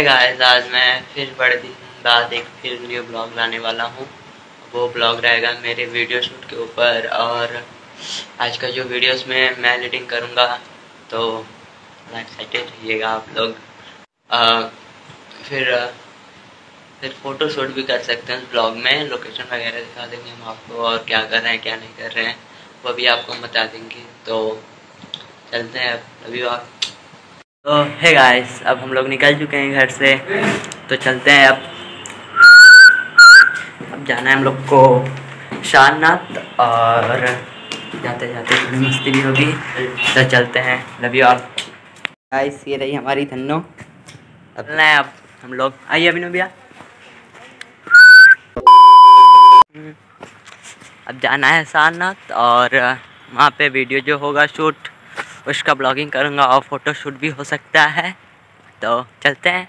है गाइस आज मैं फिर बड़े दिन बाद एक फिर न्यू ब्लॉग लाने वाला हूँ। वो ब्लॉग रहेगा मेरे वीडियो शूट के ऊपर और आज का जो वीडियोस में मैं एडिटिंग करूँगा तो एक्साइटेड रहिएगा आप लोग आ, फिर फिर फ़ोटो शूट भी कर सकते हैं ब्लॉग में लोकेशन वगैरह दिखा देंगे हम आपको और क्या कर रहे हैं क्या नहीं कर रहे हैं वो भी आपको बता देंगे। तो चलते हैं अभी आप तो है गाइस अब हम लोग निकल चुके हैं घर से। तो चलते हैं अब। अब जाना है हम लोग को शारनाथ और जाते जाते थोड़ी मस्ती भी होगी। तो चलते हैं। लव यू ऑल गाइस ये रही हमारी धन्नो। अब चलना है अब हम लोग। आइए अभिनव भैया अब जाना है सारनाथ और वहाँ पे वीडियो जो होगा शूट। उसका ब्लॉगिंग करूँगा और फ़ोटो शूट भी हो सकता है। तो चलते हैं।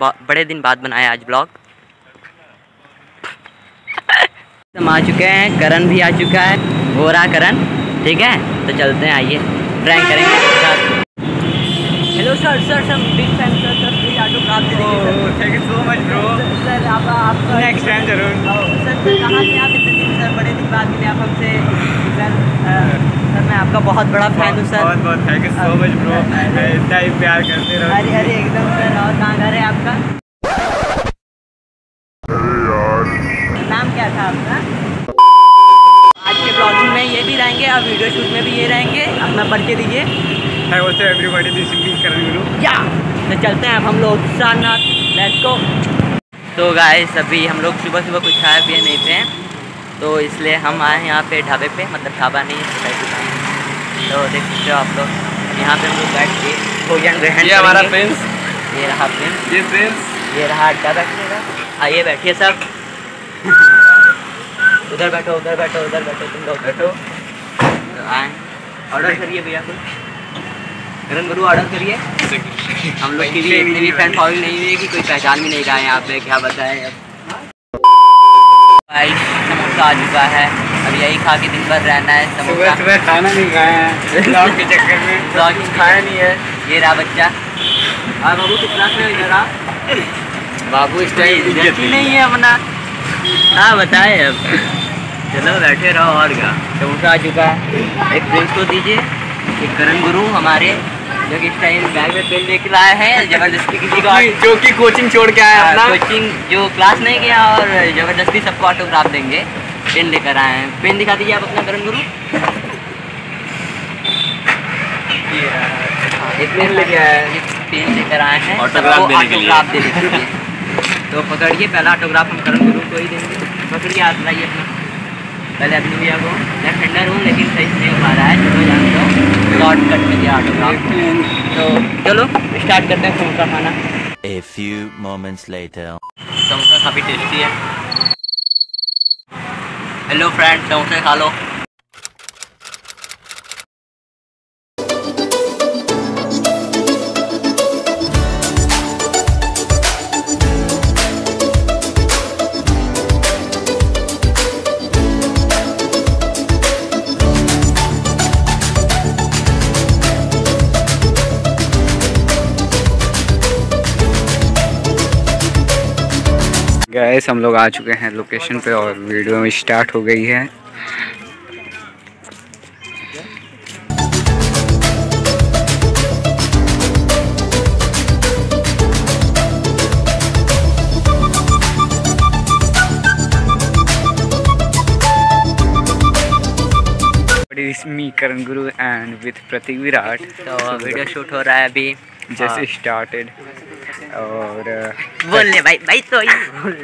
बड़े दिन बाद बनाया आज ब्लॉग हम आ चुके हैं। करण भी आ चुका है। हो रहा करण। ठीक है? तो चलते हैं आइए। प्रैंक करेंगे। Hello sir sir sir big fan sir sir please autograph दे दीजिए thank you so much bro sir आप आपका नेक्स्ट टाइम ज़रूर। सर कहाँ से आप इतने दिन सर बड़े दिन बाद मिले आप हमसे। सर सर मैं आपका बहुत बड़ा फ़ैन हूँ सर बहुत बहुत thank you so much bro इतना ही प्यार करते रहो। अरे अरे एकदम सर और कहाँ घर है आपका? नाम क्या था आपका? आज के ब्लॉगिंग में ये भी रहेंगे और वीडियो शूट में भी ये रहेंगे। अपना परिचय दीजिए। है वो से एवरीबॉडी दिस इज़ करण गुरु या तो चलते हैं अब हम लोग सारनाथ। लेट्स गो तो गाइस अभी हम लोग सुबह सुबह कुछ खाए पिए नहीं थे। तो इसलिए हम आए हैं यहाँ पे ढाबे पे मतलब ढाबा नहीं है। का तो देख सकते हो आप लोग यहाँ पे हम लोग बैठ के भोजन ग्रहण ये हमारा प्रिंस ये रहा प्रिंस ये प्रिंस ये रहा अड्डा बैठने का आइए बैठिए सब। उधर बैठो उधर बैठो उधर बैठो तुम लोग बैठो। तो आए। ऑर्डर करिए भैया कुछ। करण गुरु ऑर्डर करिए। हम लोग की भी इतनी भी फ़ैन फॉलोइंग नहीं हुई कि कोई पहचान भी नहीं रहा है यहाँ पे क्या बताएँ। अब आ चुका है। अब यही खा के दिन भर रहना है सुबह सुबह खाना नहीं खाया है। ब्लॉग के चक्कर में। ब्लॉगिंग खाया नहीं है। ये रहा बच्चा। और बाबू किस क्लास में इधर आ। बाबू इस टाइम ही नहीं है अपना। हाँ बताए अब। चलो बैठे रहो और क्या। समोसा आ चुका है। एक प्रिंस को दीजिए। एक करण गुरु हमारे जो कि इस टाइम बैग में पेन लेके लाए हैं ज़बरदस्ती किसी को जो कि कोचिंग छोड़ के आया अपना। कोचिंग जो क्लास नहीं गया और ज़बरदस्ती सबको ऑटोग्राफ देंगे। पेन लेकर आए हैं। पेन दिखा दीजिए आप अपना करण गुरु। हाँ, एक पेन लेके आए हैं। पेन लेकर आए हैं। ऑटोग्राफ देने के लिए। ऑटोग्राफ देने के लिए। तो पकड़िए पहला ऑटोग्राफ हम करण गुरु को ही देंगे। पकड़िए हाथ लाइए अपना। पहले अपनी भैया को। मैं ठंडर हूँ लेकिन सही से नहीं हो पा रहा है चलो जान दो शॉर्ट कट में दिया ऑटोग्राफ तो चलो स्टार्ट करते हैं समोसा खाना। A few moments later. Samosa काफ़ी टेस्टी है। हेलो फ्रेंड नमस्ते खा गैस हम लोग आ चुके हैं लोकेशन पे और वीडियो स्टार्ट हो गई है। करण गुरु एंड विथ प्रतीक विराट तो वीडियो शूट हो रहा है अभी। जैसे स्टार्टेड और बोल ले भाई भाई तो ही। बोल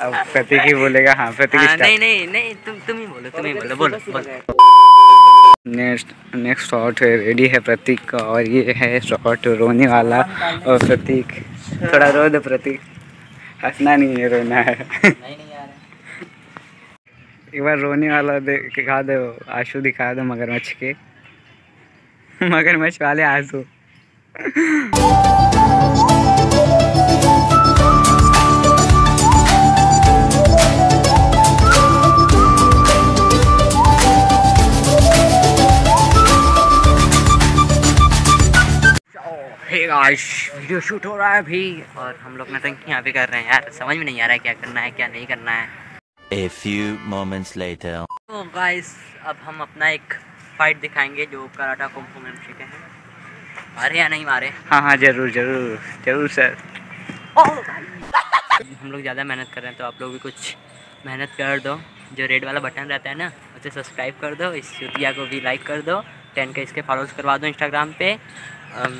अब प्रतीक ही बोलेगा। हाँ प्रतीक हाँ, नहीं नहीं नहीं तुम तुम ही बोलो तुम ही बोलो बोलो बोलो। नेक्स्ट नेक्स्ट शॉट रेडी है प्रतीक का और ये है शॉट रोने वाला। और प्रतीक थोड़ा रो दो प्रतीक। हंसना नहीं है रोना है। नहीं नहीं यार एक बार रोने वाला दिखा दो आँसू दिखा दो मगरमच्छ के। मगरमच्छ वाले आँसू। हे गाइस वीडियो शूट हो रहा है अभी और हम लोग नटंकी यहाँ पे कर रहे हैं यार समझ में नहीं आ रहा है क्या करना है क्या नहीं करना है A few moments later. तो गाइस अब हम अपना एक फाइट दिखाएँगे जो कराटा कुंफू में हम सीखे हैं मारे या नहीं मारे? हाँ हाँ ज़रूर ज़रूर ज़रूर सर। हम लोग ज़्यादा मेहनत कर रहे हैं तो आप लोग भी कुछ मेहनत कर दो। जो रेड वाला बटन रहता है ना उसे सब्सक्राइब कर दो इस चुतिया को भी लाइक कर दो। टेन के इसके फॉलोज करवा दो इंस्टाग्राम पे।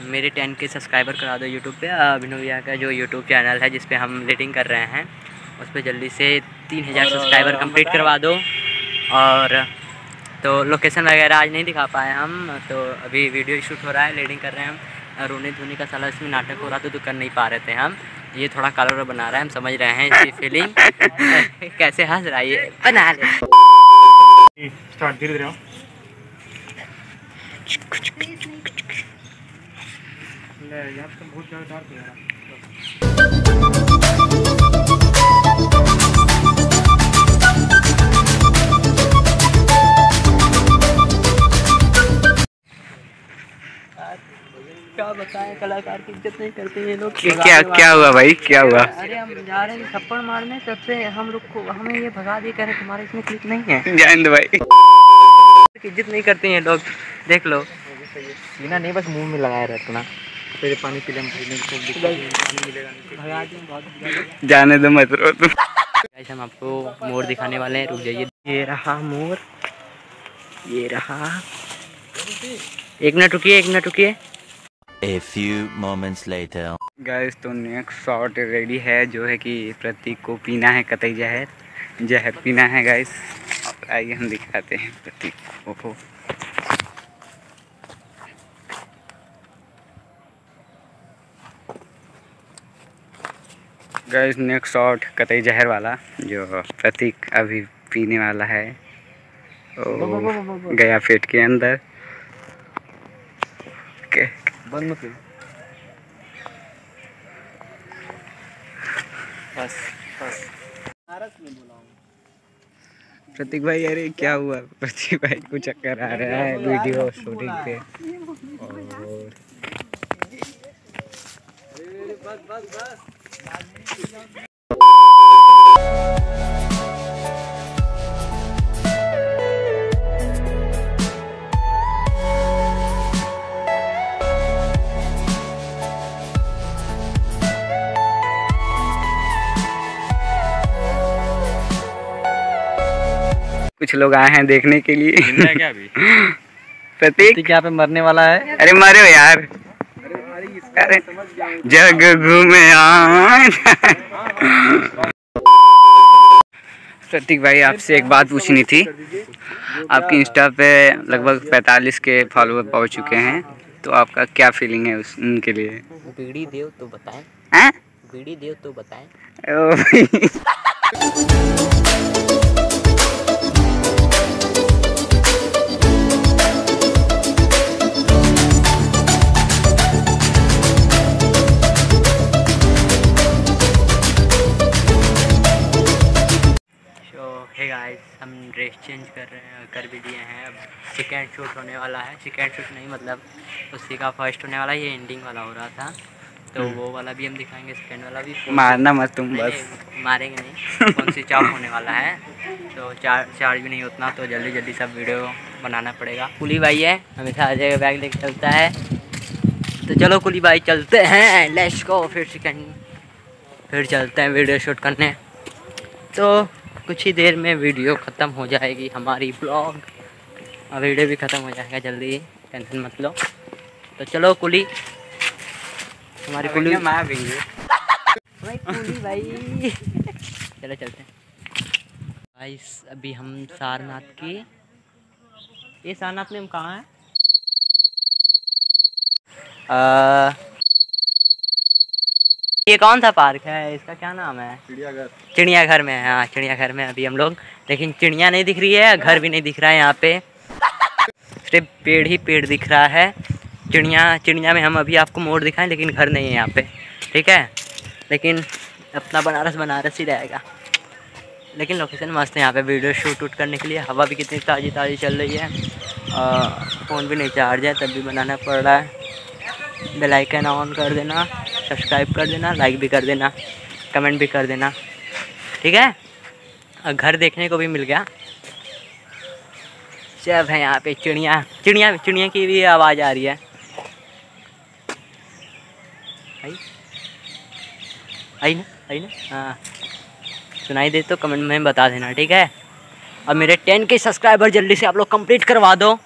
मेरे टेन के सब्सक्राइबर करा दो यूट्यूब पे। अभिनव भैया का जो यूट्यूब चैनल है जिसपे हम रेटिंग कर रहे हैं उस पर जल्दी से तीन हज़ार सब्सक्राइबर कंप्लीट करवा दो। और तो लोकेशन वगैरह आज नहीं दिखा पाए हम तो अभी वीडियो शूट हो रहा है रीडिंग कर रहे हैं हम। रोने धोनी का साला इसमें नाटक हो रहा था तो कर नहीं पा रहे थे हम। ये थोड़ा कलर बना रहा है हम समझ रहे हैं इसकी फीलिंग कैसे हंस रहा है ये? बना ले। स्टार्ट धीरे धीरे यहाँ पे बहुत ज़्यादा डार्क है। बताएँ कलाकार की इज़्ज़त नहीं करते ये लोग। क्या क्या क्या हुआ भाई? क्या हुआ? अरे हम जा रहे हैं थप्पड़ मारने तब से हम लोग को हमें ये भगा दिए कह रहे तुम्हारे इसमें क्लिक नहीं है। जयंत भाई। इज़्ज़त नहीं करते हैं लोग देख लो। पीना नहीं बस मुँह में लगाया रखना फिर पानी पी लें पानी बहुत जाने दो मत रो तुम। हम आपको मोर दिखाने वाले हैं रुक जाइए। ये रहा मोर। ये रहा। एक मिनट रुकिए एक मिनट रुकिए। A few moments later. Guys तो नेक्स्ट शॉट रेडी है जो है कि प्रतीक को पीना है कतई जहर। जहर पीना है गाइस और आइए हम दिखाते हैं प्रतीक को। ओहो। गाइस नेक्स्ट शॉट कतई जहर वाला जो प्रतीक अभी पीने वाला है। ओ, गया पेट के अंदर। बंद मत बस बस। प्रतीक भाई अरे क्या हुआ? प्रतीक भाई को चक्कर आ रहा है वीडियो शूटिंग पे। और कुछ लोग आए हैं देखने के लिए। क्या अभी? प्रतीक? यहाँ पे मरने वाला है। अरे मारे हो यार। अरे जग घूमे प्रतीक भाई आपसे एक बात पूछनी थी। आपकी इंस्टा पे लगभग 45 के फॉलोअर पहुँच चुके हैं। तो आपका क्या फीलिंग है उस उनके लिए? बीड़ी देव तो बताएँ। हैं? बीड़ी देव तो बताएँ। हे गाइस हम ड्रेस चेंज कर रहे हैं कर भी दिए हैं। अब सेकेंड शूट होने वाला है। सेकेंड शूट नहीं मतलब उसी का फ़र्स्ट होने वाला ये एंडिंग वाला हो रहा था। तो वो वाला भी हम दिखाएँगे सेकेंड वाला भी। मारना मत तुम नहीं, बस। नहीं, मारेंगे नहीं। फ़ोन स्विच ऑफ़ होने वाला है? तो चार चार्ज भी नहीं उतना तो जल्दी जल्दी सब वीडियो बनाना पड़ेगा। कुली भाई है हमेशा आ जाएगा बैग लेके चलता है। तो चलो कुली भाई चलते हैं। लेट्स गो फिर सेकेंड फिर चलते हैं वीडियो शूट करने। तो कुछ ही देर में वीडियो ख़त्म हो जाएगी हमारी ब्लॉग और वीडियो भी ख़त्म हो जाएगा जल्दी टेंशन मत लो। तो चलो कुली हमारी कुली भाई कुली भाई। चलो चलते हैं। भाई अभी हम सारनाथ के ये सारनाथ में हम कहाँ हैं? ये कौन सा पार्क है? इसका क्या नाम है? चिड़ियाघर। चिड़ियाघर में है हाँ चिड़ियाघर में अभी हम लोग। लेकिन चिड़िया नहीं दिख रही है घर भी नहीं दिख रहा है यहाँ पे। सिर्फ़ पेड़ ही पेड़ दिख रहा है। चिड़िया चिड़िया में हम अभी आपको मोड़ दिखाएँ लेकिन घर नहीं है यहाँ पे। ठीक है? लेकिन अपना बनारस बनारस ही रहेगा। लेकिन लोकेशन मस्त है यहाँ पे वीडियो शूट वूट करने के लिए। हवा भी कितनी ताज़ी ताज़ी चल रही है। फ़ोन भी नहीं चार्ज है तब भी बनाना पड़ रहा है। बेल आइकन ऑन कर देना। सब्सक्राइब कर देना लाइक भी कर देना कमेंट भी कर देना। ठीक है? और घर देखने को भी मिल गया। सब है यहाँ पे चिड़िया चिड़िया चिड़िया की भी आवाज़ आ रही है। आई? आई ना? आई ना? हाँ। सुनाई दे तो कमेंट में बता देना, ठीक है? अब मेरे टेन के सब्सक्राइबर जल्दी से आप लोग कंप्लीट करवा दो।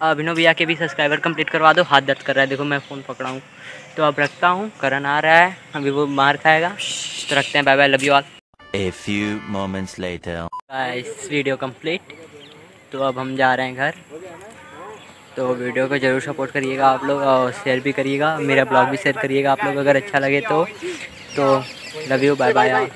अभिनव भैया के भी सब्सक्राइबर कंप्लीट करवा दो। हाथ दर्द कर रहा है। देखो मैं फ़ोन पकड़ा हूँ। तो अब रखता हूँ। करण आ रहा है। अभी वो मार खाएगा। तो रखते हैं। Bye bye love you all A few moments later. इस वीडियो कंप्लीट तो अब हम जा रहे हैं घर। तो वीडियो को ज़रूर सपोर्ट करिएगा आप लोग और शेयर भी करिएगा। मेरा ब्लॉग भी शेयर करिएगा आप लोग अगर अच्छा लगे तो। तो लव यू बाय बाय